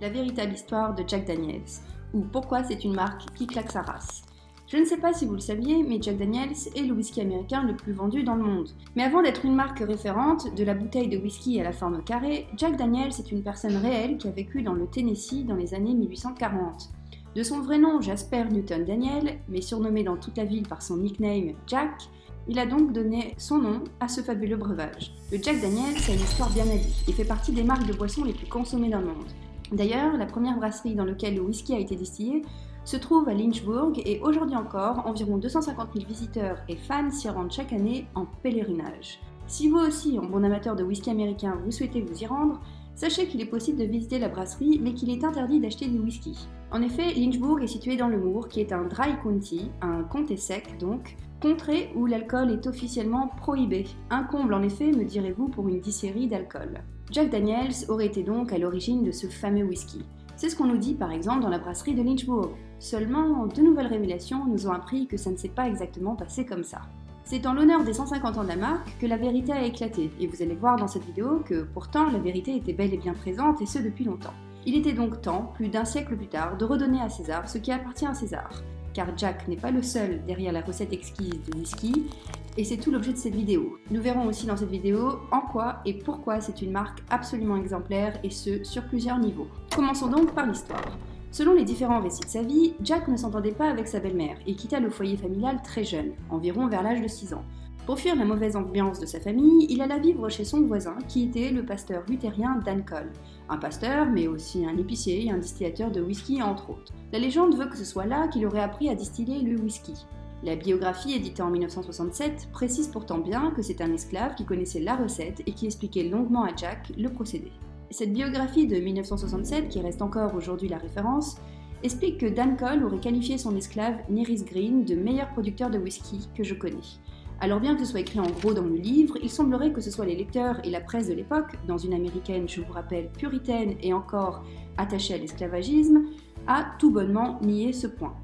la véritable histoire de Jack Daniels, ou pourquoi c'est une marque qui claque sa race. Je ne sais pas si vous le saviez, mais Jack Daniels est le whisky américain le plus vendu dans le monde. Mais avant d'être une marque référente, de la bouteille de whisky à la forme carrée, Jack Daniels est une personne réelle qui a vécu dans le Tennessee dans les années 1840. De son vrai nom Jasper Newton Daniel, mais surnommé dans toute la ville par son nickname Jack, il a donc donné son nom à ce fabuleux breuvage. Le Jack Daniels a une histoire bien à lui et fait partie des marques de boissons les plus consommées dans le monde. D'ailleurs, la première brasserie dans laquelle le whisky a été distillé se trouve à Lynchburg et aujourd'hui encore, environ 250 000 visiteurs et fans s'y rendent chaque année en pèlerinage. Si vous aussi, en bon amateur de whisky américain, vous souhaitez vous y rendre, sachez qu'il est possible de visiter la brasserie, mais qu'il est interdit d'acheter du whisky. En effet, Lynchburg est situé dans le Moor, qui est un dry county, un comté sec donc, contrée où l'alcool est officiellement prohibé. Un comble en effet, me direz-vous, pour une distillerie d'alcool. Jack Daniels aurait été donc à l'origine de ce fameux whisky. C'est ce qu'on nous dit par exemple dans la brasserie de Lynchburg. Seulement, de nouvelles révélations nous ont appris que ça ne s'est pas exactement passé comme ça. C'est en l'honneur des 150 ans de la marque que la vérité a éclaté, et vous allez voir dans cette vidéo que pourtant la vérité était bel et bien présente, et ce depuis longtemps. Il était donc temps, plus d'un siècle plus tard, de redonner à César ce qui appartient à César, car Jack n'est pas le seul derrière la recette exquise de whisky, et c'est tout l'objet de cette vidéo. Nous verrons aussi dans cette vidéo en quoi et pourquoi c'est une marque absolument exemplaire, et ce, sur plusieurs niveaux. Commençons donc par l'histoire. Selon les différents récits de sa vie, Jack ne s'entendait pas avec sa belle-mère et quitta le foyer familial très jeune, environ vers l'âge de 6 ans. Pour fuir la mauvaise ambiance de sa famille, il alla vivre chez son voisin, qui était le pasteur luthérien Dan Cole. Un pasteur, mais aussi un épicier et un distillateur de whisky, entre autres. La légende veut que ce soit là qu'il aurait appris à distiller le whisky. La biographie éditée en 1967 précise pourtant bien que c'est un esclave qui connaissait la recette et qui expliquait longuement à Jack le procédé. Cette biographie de 1967, qui reste encore aujourd'hui la référence, explique que Dan Cole aurait qualifié son esclave Neris Green de meilleur producteur de whisky que je connais. Alors bien que ce soit écrit en gros dans le livre, il semblerait que ce soit les lecteurs et la presse de l'époque, dans une américaine, je vous rappelle, puritaine et encore attachée à l'esclavagisme, a tout bonnement nié ce point.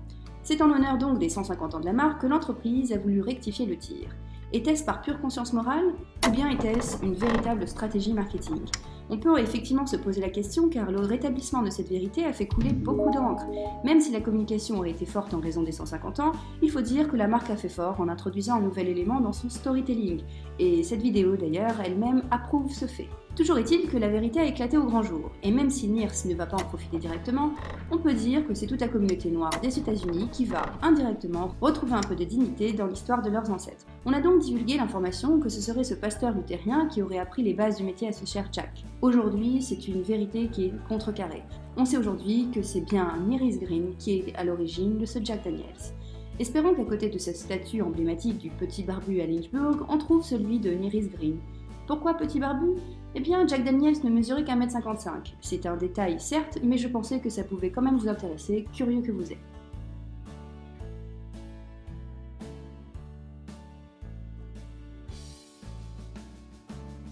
C'est en l'honneur donc des 150 ans de la marque que l'entreprise a voulu rectifier le tir. Était-ce par pure conscience morale ou bien était-ce une véritable stratégie marketing? On peut effectivement se poser la question car le rétablissement de cette vérité a fait couler beaucoup d'encre. Même si la communication aurait été forte en raison des 150 ans, il faut dire que la marque a fait fort en introduisant un nouvel élément dans son storytelling. Et cette vidéo d'ailleurs elle-même approuve ce fait. Toujours est-il que la vérité a éclaté au grand jour, et même si NIRS ne va pas en profiter directement, on peut dire que c'est toute la communauté noire des États-Unis qui va, indirectement, retrouver un peu de dignité dans l'histoire de leurs ancêtres. On a donc divulgué l'information que ce serait ce pasteur luthérien qui aurait appris les bases du métier à ce cher Jack. Aujourd'hui, c'est une vérité qui est contrecarrée. On sait aujourd'hui que c'est bien Neris Green qui est à l'origine de ce Jack Daniels. Espérons qu'à côté de cette statue emblématique du petit barbu à Lynchburg, on trouve celui de Neris Green. Pourquoi petit barbu? Eh bien, Jack Daniels ne mesurait qu'un mètre 55. C'est un détail, certes, mais je pensais que ça pouvait quand même vous intéresser, curieux que vous êtes.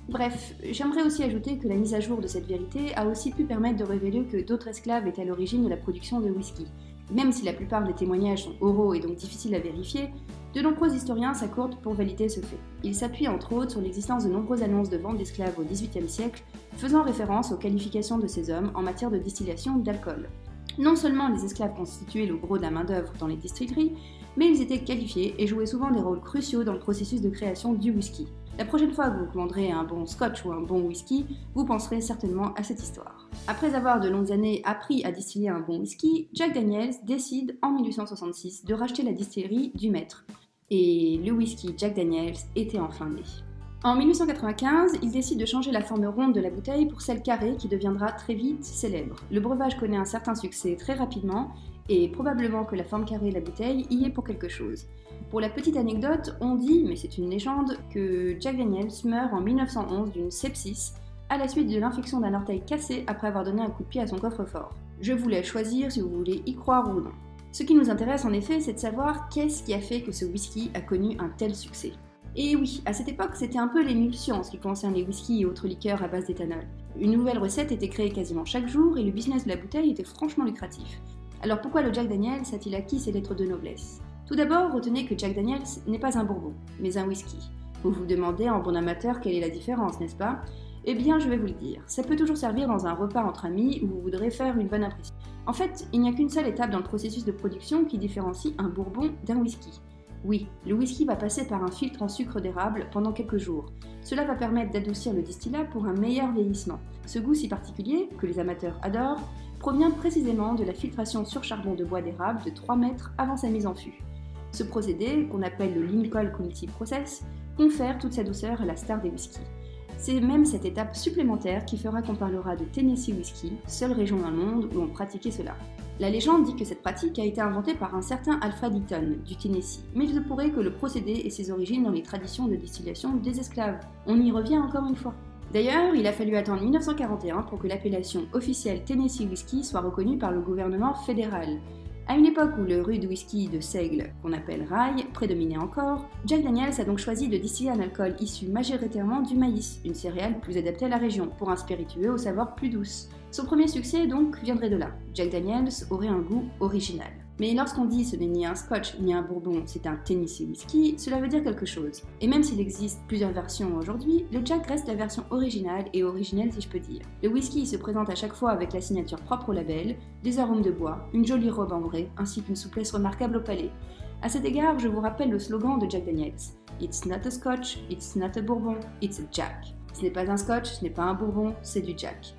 Bref, j'aimerais aussi ajouter que la mise à jour de cette vérité a aussi pu permettre de révéler que d'autres esclaves étaient à l'origine de la production de whisky. Même si la plupart des témoignages sont oraux et donc difficiles à vérifier, de nombreux historiens s'accordent pour valider ce fait. Ils s'appuient entre autres sur l'existence de nombreuses annonces de vente d'esclaves au XVIIIe siècle, faisant référence aux qualifications de ces hommes en matière de distillation d'alcool. Non seulement les esclaves constituaient le gros de la main-d'œuvre dans les distilleries, mais ils étaient qualifiés et jouaient souvent des rôles cruciaux dans le processus de création du whisky. La prochaine fois que vous commanderez un bon scotch ou un bon whisky, vous penserez certainement à cette histoire. Après avoir de longues années appris à distiller un bon whisky, Jack Daniels décide en 1866 de racheter la distillerie du maître, et le whisky Jack Daniels était enfin né. En 1895, il décide de changer la forme ronde de la bouteille pour celle carrée qui deviendra très vite célèbre. Le breuvage connaît un certain succès très rapidement et probablement que la forme carrée de la bouteille y est pour quelque chose. Pour la petite anecdote, on dit, mais c'est une légende, que Jack Daniels meurt en 1911 d'une sepsis à la suite de l'infection d'un orteil cassé après avoir donné un coup de pied à son coffre-fort. Je vous laisse choisir si vous voulez y croire ou non. Ce qui nous intéresse en effet, c'est de savoir qu'est-ce qui a fait que ce whisky a connu un tel succès. Et oui, à cette époque, c'était un peu l'émulsion en ce qui concerne les whiskies et autres liqueurs à base d'éthanol. Une nouvelle recette était créée quasiment chaque jour et le business de la bouteille était franchement lucratif. Alors pourquoi le Jack Daniels a-t-il acquis ses lettres de noblesse? Tout d'abord, retenez que Jack Daniels n'est pas un bourbon, mais un whisky. Vous vous demandez en bon amateur quelle est la différence, n'est-ce pas? Eh bien, je vais vous le dire, ça peut toujours servir dans un repas entre amis où vous voudrez faire une bonne impression. En fait, il n'y a qu'une seule étape dans le processus de production qui différencie un bourbon d'un whisky. Oui, le whisky va passer par un filtre en sucre d'érable pendant quelques jours. Cela va permettre d'adoucir le distillat pour un meilleur vieillissement. Ce goût si particulier, que les amateurs adorent, provient précisément de la filtration sur charbon de bois d'érable de 3 mètres avant sa mise en fût. Ce procédé, qu'on appelle le Lincoln Quality Process, confère toute sa douceur à la star des whiskies. C'est même cette étape supplémentaire qui fera qu'on parlera de Tennessee Whiskey, seule région dans le monde où on pratiquait cela. La légende dit que cette pratique a été inventée par un certain Alfred Eaton du Tennessee, mais il se pourrait que le procédé ait ses origines dans les traditions de distillation des esclaves. On y revient encore une fois. D'ailleurs, il a fallu attendre 1941 pour que l'appellation officielle Tennessee Whiskey soit reconnue par le gouvernement fédéral. À une époque où le rude whisky de seigle, qu'on appelle rye, prédominait encore, Jack Daniels a donc choisi de distiller un alcool issu majoritairement du maïs, une céréale plus adaptée à la région, pour un spiritueux aux saveurs plus douces. Son premier succès donc viendrait de là. Jack Daniels aurait un goût original. Mais lorsqu'on dit ce n'est ni un scotch ni un bourbon, c'est un Tennessee whisky, cela veut dire quelque chose. Et même s'il existe plusieurs versions aujourd'hui, le Jack reste la version originale et originelle si je peux dire. Le whisky se présente à chaque fois avec la signature propre au label, des arômes de bois, une jolie robe ambrée, ainsi qu'une souplesse remarquable au palais. À cet égard, je vous rappelle le slogan de Jack Daniels. It's not a scotch, it's not a bourbon, it's a Jack. Ce n'est pas un scotch, ce n'est pas un bourbon, c'est du Jack.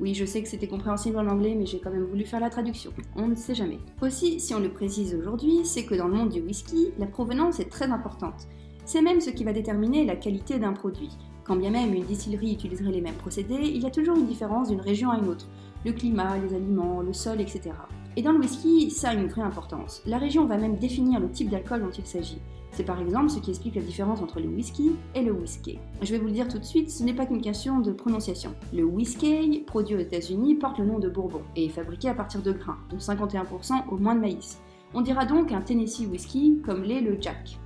Oui, je sais que c'était compréhensible en anglais, mais j'ai quand même voulu faire la traduction. On ne sait jamais. Aussi, si on le précise aujourd'hui, c'est que dans le monde du whisky, la provenance est très importante. C'est même ce qui va déterminer la qualité d'un produit. Quand bien même une distillerie utiliserait les mêmes procédés, il y a toujours une différence d'une région à une autre. Le climat, les aliments, le sol, etc. Et dans le whisky, ça a une vraie importance. La région va même définir le type d'alcool dont il s'agit. C'est par exemple ce qui explique la différence entre le whisky et le whisky. Je vais vous le dire tout de suite, ce n'est pas qu'une question de prononciation. Le whisky, produit aux États-Unis, porte le nom de Bourbon et est fabriqué à partir de grains, dont 51% au moins de maïs. On dira donc un Tennessee whisky comme l'est le Jack.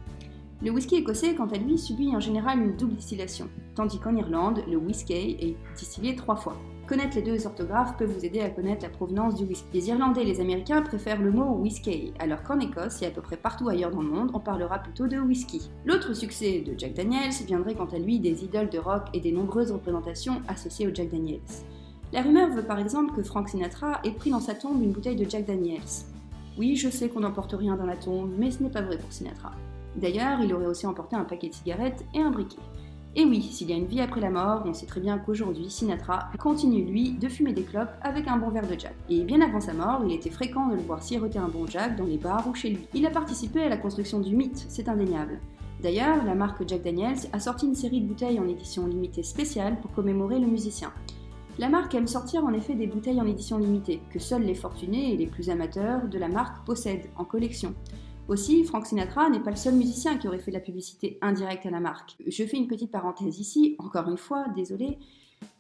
Le whisky écossais, quant à lui, subit en général une double distillation, tandis qu'en Irlande, le whisky est distillé trois fois. Connaître les deux orthographes peut vous aider à connaître la provenance du whisky. Les Irlandais et les Américains préfèrent le mot whisky, alors qu'en Écosse et à peu près partout ailleurs dans le monde, on parlera plutôt de whisky. L'autre succès de Jack Daniels viendrait quant à lui des idoles de rock et des nombreuses représentations associées au Jack Daniels. La rumeur veut par exemple que Frank Sinatra ait pris dans sa tombe une bouteille de Jack Daniels. Oui, je sais qu'on n'emporte rien dans la tombe, mais ce n'est pas vrai pour Sinatra. D'ailleurs, il aurait aussi emporté un paquet de cigarettes et un briquet. Et oui, s'il y a une vie après la mort, on sait très bien qu'aujourd'hui, Sinatra continue, lui, de fumer des clopes avec un bon verre de Jack. Et bien avant sa mort, il était fréquent de le voir siroter un bon Jack dans les bars ou chez lui. Il a participé à la construction du mythe, c'est indéniable. D'ailleurs, la marque Jack Daniels a sorti une série de bouteilles en édition limitée spéciale pour commémorer le musicien. La marque aime sortir en effet des bouteilles en édition limitée, que seuls les fortunés et les plus amateurs de la marque possèdent en collection. Aussi, Frank Sinatra n'est pas le seul musicien qui aurait fait de la publicité indirecte à la marque. Je fais une petite parenthèse ici, encore une fois, désolé,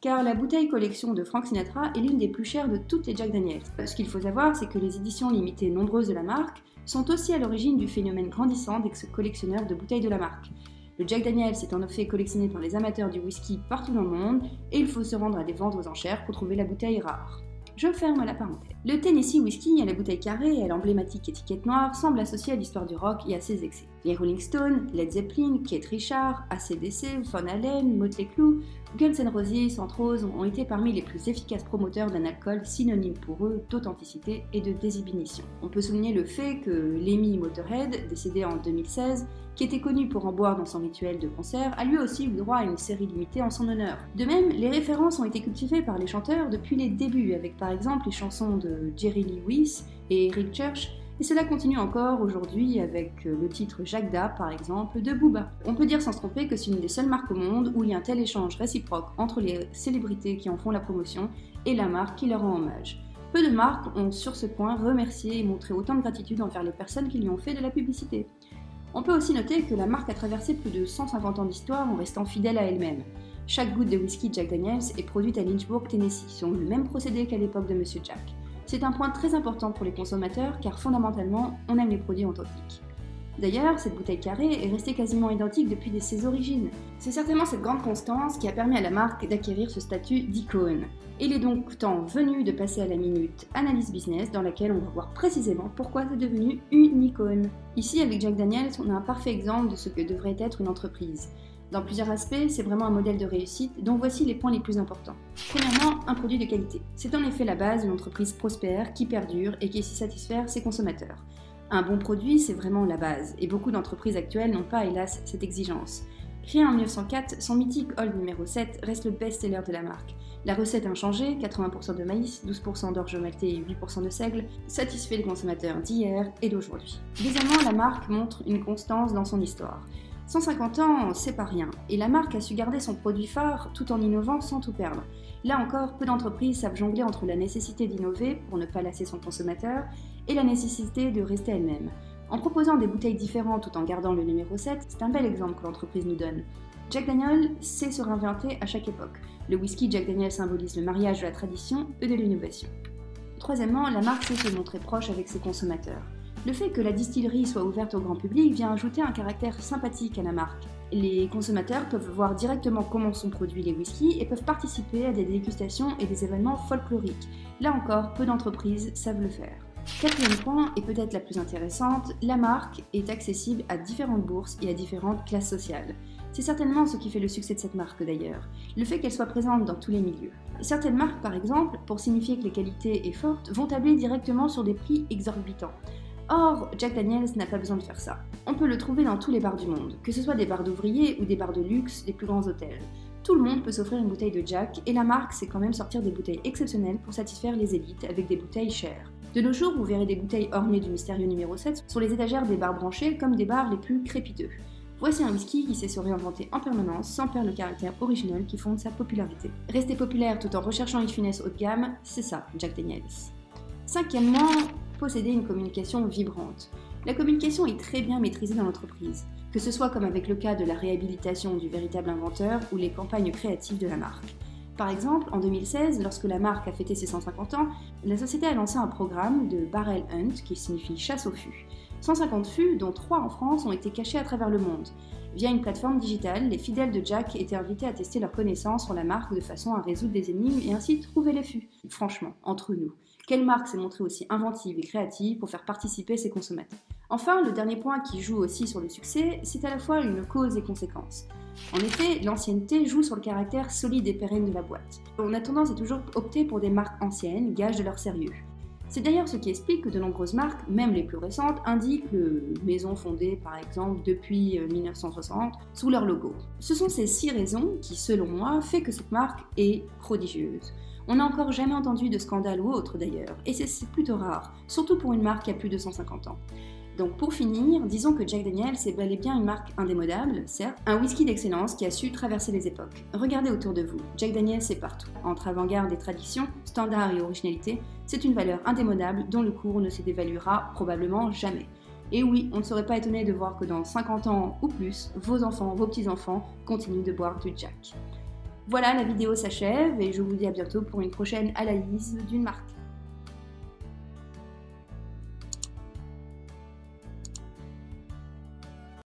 car la bouteille collection de Frank Sinatra est l'une des plus chères de toutes les Jack Daniels. Ce qu'il faut savoir, c'est que les éditions limitées nombreuses de la marque sont aussi à l'origine du phénomène grandissant d'ex-collectionneurs de bouteilles de la marque. Le Jack Daniels est en effet collectionné par les amateurs du whisky partout dans le monde et il faut se rendre à des ventes aux enchères pour trouver la bouteille rare. Je ferme la parenthèse. Le Tennessee Whiskey à la bouteille carrée et à l'emblématique étiquette noire semble associé à l'histoire du rock et à ses excès. Les Rolling Stones, Led Zeppelin, Keith Richards, ACDC, Von Allen, Motley Crue, Guns N' Roses, entre autres, ont été parmi les plus efficaces promoteurs d'un alcool synonyme pour eux d'authenticité et de désinhibition. On peut souligner le fait que Lemmy Motorhead, décédé en 2016, qui était connu pour en boire dans son rituel de concert, a lui aussi eu droit à une série limitée en son honneur. De même, les références ont été cultivées par les chanteurs depuis les débuts, avec par exemple les chansons de Jerry Lewis et Eric Church, et cela continue encore aujourd'hui avec le titre Jacques Da, par exemple, de Booba. On peut dire sans se tromper que c'est une des seules marques au monde où il y a un tel échange réciproque entre les célébrités qui en font la promotion et la marque qui leur rend hommage. Peu de marques ont sur ce point remercié et montré autant de gratitude envers les personnes qui lui ont fait de la publicité. On peut aussi noter que la marque a traversé plus de 150 ans d'histoire en restant fidèle à elle-même. Chaque goutte de whisky Jack Daniels est produite à Lynchburg, Tennessee, selon le même procédé qu'à l'époque de Monsieur Jack. C'est un point très important pour les consommateurs car fondamentalement, on aime les produits authentiques. D'ailleurs, cette bouteille carrée est restée quasiment identique depuis ses origines. C'est certainement cette grande constance qui a permis à la marque d'acquérir ce statut d'icône. Il est donc temps venu de passer à la minute analyse business dans laquelle on va voir précisément pourquoi c'est devenu une icône. Ici, avec Jack Daniels, on a un parfait exemple de ce que devrait être une entreprise. Dans plusieurs aspects, c'est vraiment un modèle de réussite, dont voici les points les plus importants. Premièrement, un produit de qualité. C'est en effet la base d'une entreprise prospère, qui perdure et qui sait satisfaire ses consommateurs. Un bon produit, c'est vraiment la base, et beaucoup d'entreprises actuelles n'ont pas, hélas, cette exigence. Créé en 1904, son mythique Old numéro 7 reste le best-seller de la marque. La recette inchangée, 80% de maïs, 12% d'orge maltais et 8% de seigle, satisfait les consommateurs d'hier et d'aujourd'hui. Deuxièmement, la marque montre une constance dans son histoire. 150 ans, c'est pas rien, et la marque a su garder son produit phare tout en innovant sans tout perdre. Là encore, peu d'entreprises savent jongler entre la nécessité d'innover pour ne pas lasser son consommateur et la nécessité de rester elle-même. En proposant des bouteilles différentes tout en gardant le numéro 7, c'est un bel exemple que l'entreprise nous donne. Jack Daniel sait se réinventer à chaque époque. Le whisky Jack Daniel symbolise le mariage de la tradition et de l'innovation. Troisièmement, la marque sait se montrer proche avec ses consommateurs. Le fait que la distillerie soit ouverte au grand public vient ajouter un caractère sympathique à la marque. Les consommateurs peuvent voir directement comment sont produits les whiskies et peuvent participer à des dégustations et des événements folkloriques. Là encore, peu d'entreprises savent le faire. Quatrième point, et peut-être la plus intéressante, la marque est accessible à différentes bourses et à différentes classes sociales. C'est certainement ce qui fait le succès de cette marque d'ailleurs, le fait qu'elle soit présente dans tous les milieux. Certaines marques, par exemple, pour signifier que les qualités est forte, vont tabler directement sur des prix exorbitants. Or, Jack Daniels n'a pas besoin de faire ça. On peut le trouver dans tous les bars du monde, que ce soit des bars d'ouvriers ou des bars de luxe des plus grands hôtels. Tout le monde peut s'offrir une bouteille de Jack et la marque sait quand même sortir des bouteilles exceptionnelles pour satisfaire les élites avec des bouteilles chères. De nos jours, vous verrez des bouteilles ornées du mystérieux numéro 7 sur les étagères des bars branchés comme des bars les plus crépiteux. Voici un whisky qui sait se réinventer en permanence sans perdre le caractère original qui fonde sa popularité. Rester populaire tout en recherchant une finesse haut de gamme, c'est ça, Jack Daniels. Cinquièmement, posséder une communication vibrante. La communication est très bien maîtrisée dans l'entreprise, que ce soit comme avec le cas de la réhabilitation du véritable inventeur ou les campagnes créatives de la marque. Par exemple, en 2016, lorsque la marque a fêté ses 150 ans, la société a lancé un programme de barrel hunt qui signifie chasse au fût. 150 fûts, dont 3 en France, ont été cachés à travers le monde. Via une plateforme digitale, les fidèles de Jack étaient invités à tester leurs connaissances sur la marque de façon à résoudre des énigmes et ainsi trouver les fûts. Franchement, entre nous, quelle marque s'est montrée aussi inventive et créative pour faire participer ses consommateurs Enfin, le dernier point qui joue aussi sur le succès, c'est à la fois une cause et conséquence. En effet, l'ancienneté joue sur le caractère solide et pérenne de la boîte. On a tendance à toujours opter pour des marques anciennes, gage de leur sérieux. C'est d'ailleurs ce qui explique que de nombreuses marques, même les plus récentes, indiquent le maison fondée par exemple depuis 1960 euh, sous leur logo. Ce sont ces six raisons qui, selon moi, fait que cette marque est prodigieuse. On n'a encore jamais entendu de scandale ou autre d'ailleurs, et c'est plutôt rare, surtout pour une marque a plus de 150 ans. Donc pour finir, disons que Jack Daniels est bel et bien une marque indémodable, certes, un whisky d'excellence qui a su traverser les époques. Regardez autour de vous, Jack Daniels est partout. Entre avant-garde et tradition, standard et originalité, c'est une valeur indémodable dont le cours ne se dévaluera probablement jamais. Et oui, on ne serait pas étonné de voir que dans 50 ans ou plus, vos enfants, vos petits-enfants continuent de boire du Jack. Voilà, la vidéo s'achève et je vous dis à bientôt pour une prochaine analyse d'une marque.